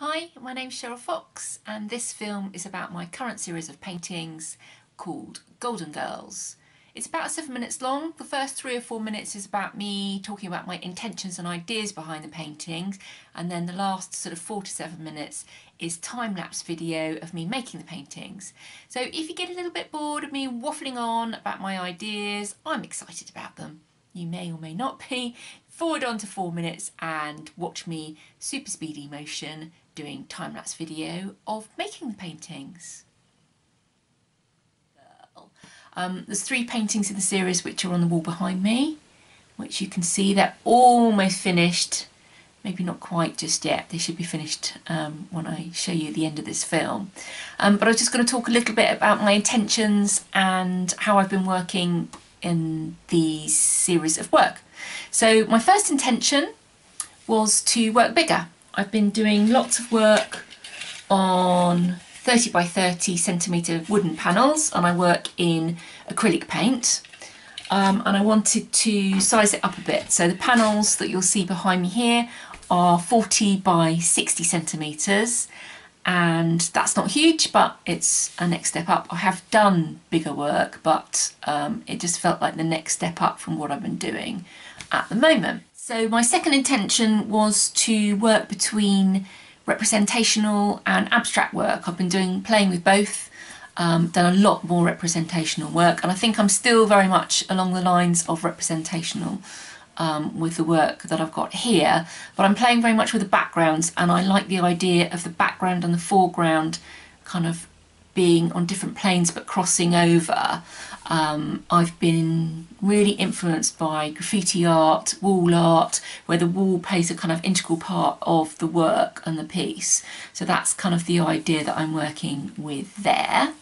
Hi, my name's Sheryll Fox and this film is about my current series of paintings called Golden Girls. It's about seven minutes long. The first three or four minutes is about me talking about my intentions and ideas behind the paintings and then the last sort of four to seven minutes is time-lapse video of me making the paintings. So if you get a little bit bored of me waffling on about my ideas, I'm excited about them. You may or may not be. Forward on to four minutes and watch me super speedy motion doing time-lapse video of making the paintings. Um, there's three paintings in the series which are on the wall behind me, which you can see they're almost finished. Maybe not quite just yet, they should be finished um, when I show you the end of this film. Um, but I was just going to talk a little bit about my intentions and how I've been working in the series of work. So my first intention was to work bigger I've been doing lots of work on 30 by 30 centimetre wooden panels and I work in acrylic paint um, and I wanted to size it up a bit. So the panels that you'll see behind me here are 40 by 60 centimetres and that's not huge but it's a next step up. I have done bigger work but um, it just felt like the next step up from what I've been doing at the moment. So my second intention was to work between representational and abstract work. I've been doing playing with both, um, done a lot more representational work and I think I'm still very much along the lines of representational um, with the work that I've got here but I'm playing very much with the backgrounds and I like the idea of the background and the foreground kind of being on different planes but crossing over. Um, I've been really influenced by graffiti art, wall art, where the wall plays a kind of integral part of the work and the piece. So that's kind of the idea that I'm working with there.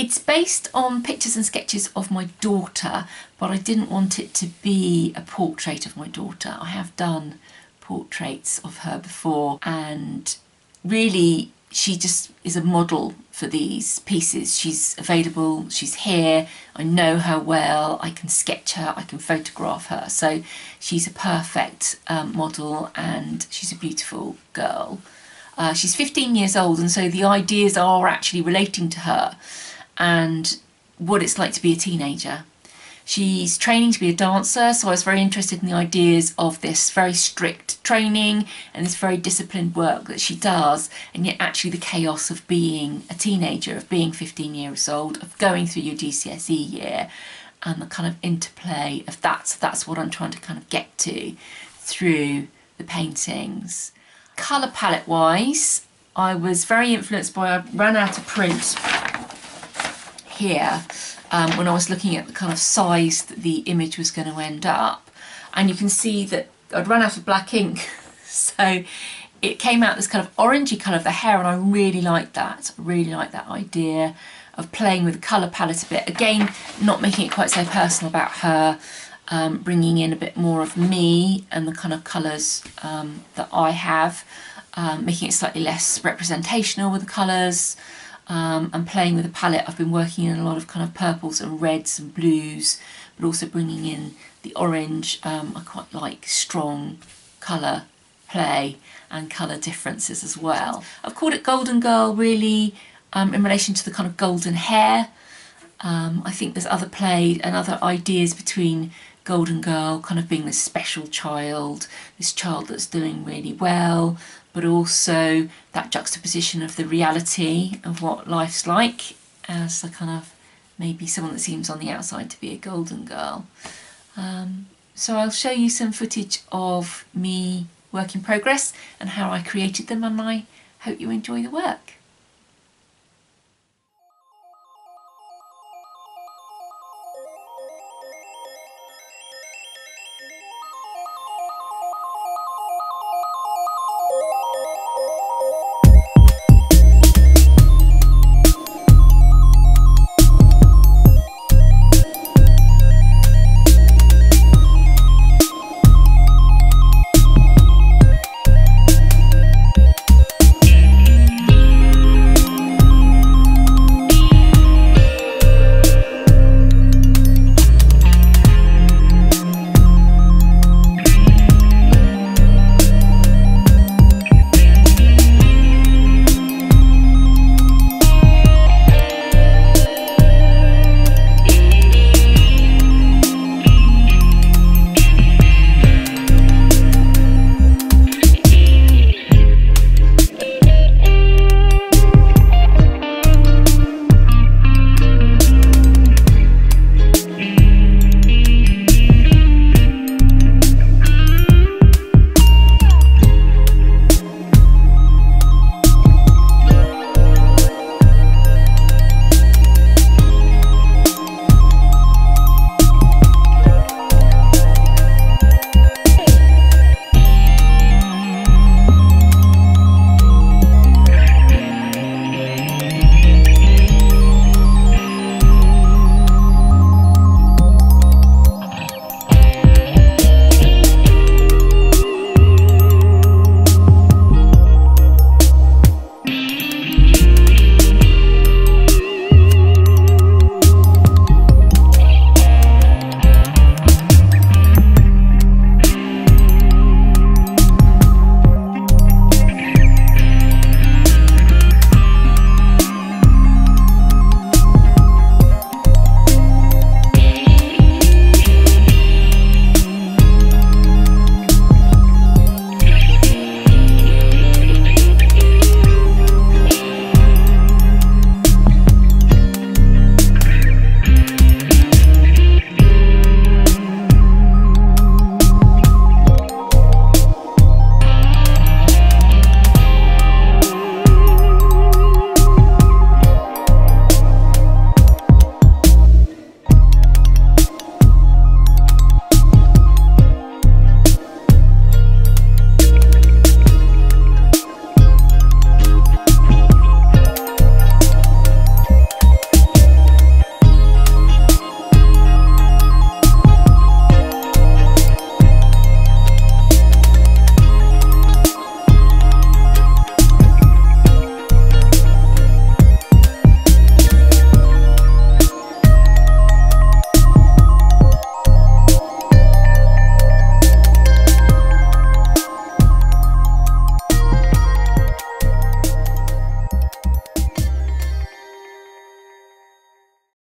It's based on pictures and sketches of my daughter, but I didn't want it to be a portrait of my daughter. I have done portraits of her before and really she just is a model for these pieces. She's available, she's here, I know her well, I can sketch her, I can photograph her. So she's a perfect um, model and she's a beautiful girl. Uh, she's 15 years old and so the ideas are actually relating to her and what it's like to be a teenager. She's training to be a dancer, so I was very interested in the ideas of this very strict training and this very disciplined work that she does, and yet actually the chaos of being a teenager, of being 15 years old, of going through your GCSE year, and the kind of interplay of that. So that's what I'm trying to kind of get to through the paintings. Colour palette wise, I was very influenced by, I ran out of print here um, when I was looking at the kind of size that the image was going to end up. And you can see that I'd run out of black ink, so it came out this kind of orangey colour of the hair, and I really liked that. I really like that idea of playing with the colour palette a bit. Again, not making it quite so personal about her, um, bringing in a bit more of me and the kind of colours um, that I have, um, making it slightly less representational with the colours um, and playing with the palette I've been working in a lot of kind of purples and reds and blues but also bringing in the orange um, I quite like strong colour play and colour differences as well. I've called it Golden Girl really um, in relation to the kind of golden hair. Um, I think there's other play and other ideas between Golden Girl kind of being this special child, this child that's doing really well, but also that juxtaposition of the reality of what life's like as a kind of maybe someone that seems on the outside to be a golden girl. Um, so I'll show you some footage of me work in progress and how I created them and I hope you enjoy the work.